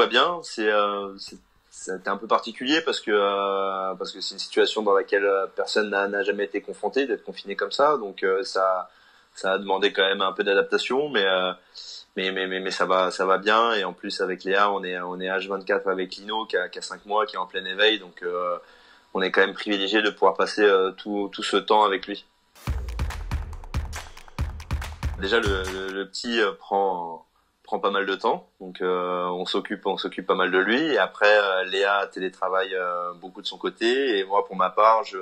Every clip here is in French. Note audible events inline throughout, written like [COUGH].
va bien. C'est c'était un peu particulier parce que parce que c'est une situation dans laquelle personne n'a jamais été confronté d'être confiné comme ça. Donc ça ça a demandé quand même un peu d'adaptation, mais mais, mais, mais, mais, ça va, ça va bien. Et en plus, avec Léa, on est, on est H24 avec Lino qui a, qui a 5 mois, qui est en plein éveil. Donc, euh, on est quand même privilégié de pouvoir passer euh, tout, tout ce temps avec lui. Déjà, le, petit euh, prend, prend pas mal de temps. Donc, on s'occupe, on s'occupe pas mal de lui. Et après, Léa télétravaille beaucoup de son côté. Et moi, pour ma part, je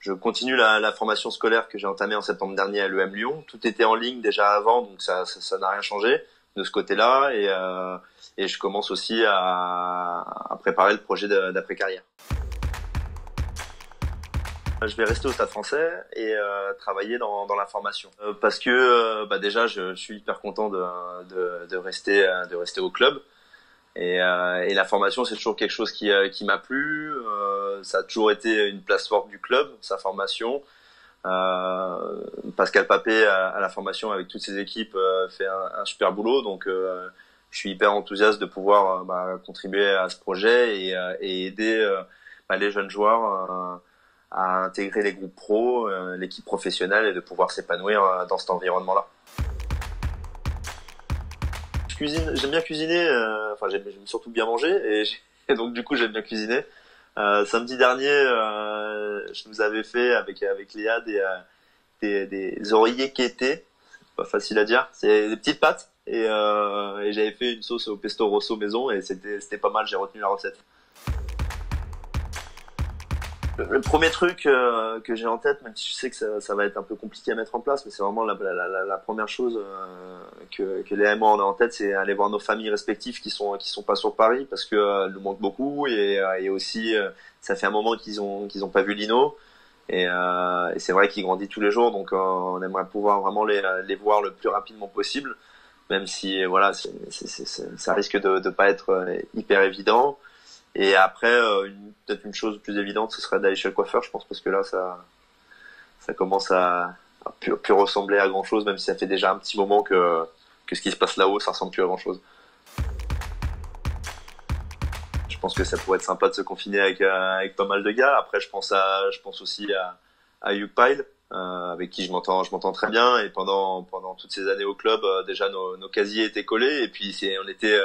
je continue la, formation scolaire que j'ai entamée en septembre dernier à l'EM Lyon. Tout était en ligne déjà avant, donc ça ça, n'a rien changé de ce côté-là. Et, euh, et je commence aussi à, à préparer le projet d'après-carrière. Je vais rester au Stade français et euh, travailler dans, dans la formation. Euh, parce que euh, bah déjà, je, suis hyper content de, de, de, rester, de rester au club. Et, euh, et la formation, c'est toujours quelque chose qui, qui m'a plu. Euh, ça a toujours été une place forte du club, sa formation. Euh, Pascal Papé à, la formation avec toutes ses équipes euh, fait un, super boulot, donc euh, je suis hyper enthousiaste de pouvoir bah, contribuer à ce projet et, et aider bah, les jeunes joueurs à intégrer les groupes pro, l'équipe professionnelle et de pouvoir s'épanouir dans cet environnement-là cuisine, j'aime bien cuisiner. Euh, enfin, j'aime surtout bien manger et, [LAUGHS] donc du coup j'aime bien cuisiner. Euh, samedi dernier, euh, je nous avais fait avec avec Léa des des, des oreillers quêtés. Pas facile à dire. C'est des petites pâtes et, et j'avais fait une sauce au pesto rosso maison et c'était c'était pas mal. J'ai retenu la recette le premier truc euh, que j'ai en tête, même si je sais que ça, ça, va être un peu compliqué à mettre en place, mais c'est vraiment la, la, la, première chose euh, que, que les moi on a en tête, c'est aller voir nos familles respectives qui sont qui sont pas sur Paris parce que euh, nous manque beaucoup et, et aussi ça fait un moment qu'ils ont qu'ils ont pas vu Lino et, et c'est vrai qu'il grandit tous les jours, donc on aimerait pouvoir vraiment les, les voir le plus rapidement possible, même si voilà, c'est, ça risque de ne pas être hyper évident. Et après, euh, peut-être une chose plus évidente, ce serait d'aller chez le coiffeur, je pense, parce que là, ça, ça commence à, à plus, ressembler à grand chose, même si ça fait déjà un petit moment que, que ce qui se passe là-haut, ça ressemble plus à grand chose. Je pense que ça pourrait être sympa de se confiner avec, euh, avec pas mal de gars. Après, je pense à, je pense aussi à, à Hugh Pyle, euh, avec qui je m'entends, je m'entends très bien. Et pendant, pendant toutes ces années au club, euh, déjà nos, nos casiers étaient collés. Et puis, on était,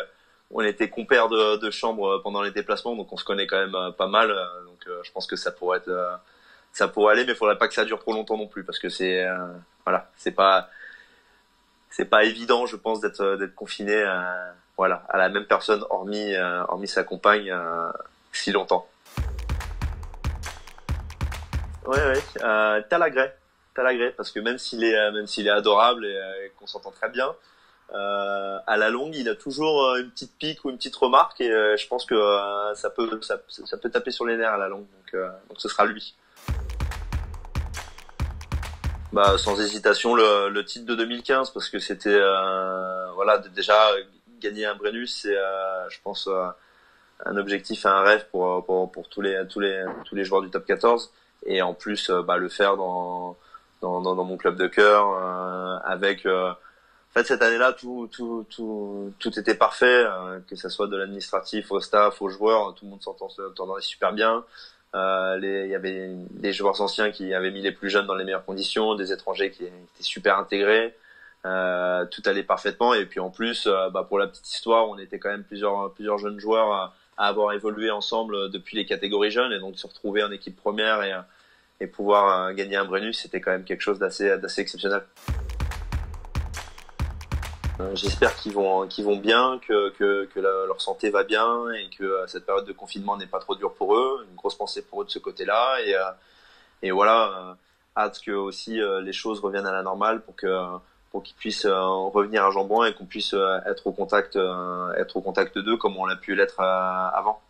on était compères de, de chambre pendant les déplacements, donc on se connaît quand même euh, pas mal. Euh, donc euh, je pense que ça pourrait être, ça pourrait aller, mais il faudrait pas que ça dure trop longtemps non plus, parce que c'est, voilà, c'est pas, c'est pas évident, je pense, d'être d'être confiné, à, voilà, à la même personne, hormis hormis sa compagne, si longtemps. Ouais, ouais. Euh, Talagré, Talagré, parce que même s'il est, même s'il est adorable et qu'on s'entend très bien, euh, à la longue, il a toujours euh, une petite pique ou une petite remarque et euh, je pense que ça peut ça, peut taper sur les nerfs à la longue. Donc, donc ce sera lui. Bah, sans hésitation le, le, titre de 2015 parce que c'était voilà déjà gagner un Brennus c'est je pense un objectif un rêve pour, pour, pour tous les tous les tous les joueurs du top 14 et en plus bah, le faire dans dans, dans, dans mon club de cœur avec fait, cette année-là, tout, tout, tout, tout était parfait, euh, que ce soit de l'administratif au staff, aux joueurs, tout le monde s'entendait super bien. Euh, il y avait des joueurs anciens qui avaient mis les plus jeunes dans les meilleures conditions, des étrangers qui étaient super intégrés. Euh, tout allait parfaitement et puis en plus, euh, bah, pour la petite histoire, on était quand même plusieurs, plusieurs jeunes joueurs à, avoir évolué ensemble depuis les catégories jeunes et donc se retrouver en équipe première et, et pouvoir gagner un Brennus, c'était quand même quelque chose d'assez exceptionnel. Euh, j'espère qu'ils vont, qu'ils vont bien, que, que, que leur santé va bien et que euh, cette période de confinement n'est pas trop dure pour eux. Une grosse pensée pour eux de ce côté-là. Et, euh, et voilà, hâte que aussi les choses reviennent à la normale pour que pour qu'ils puissent revenir à Jambon et qu'on puisse être au contact être au contact d'eux comme on l'a pu l'être avant.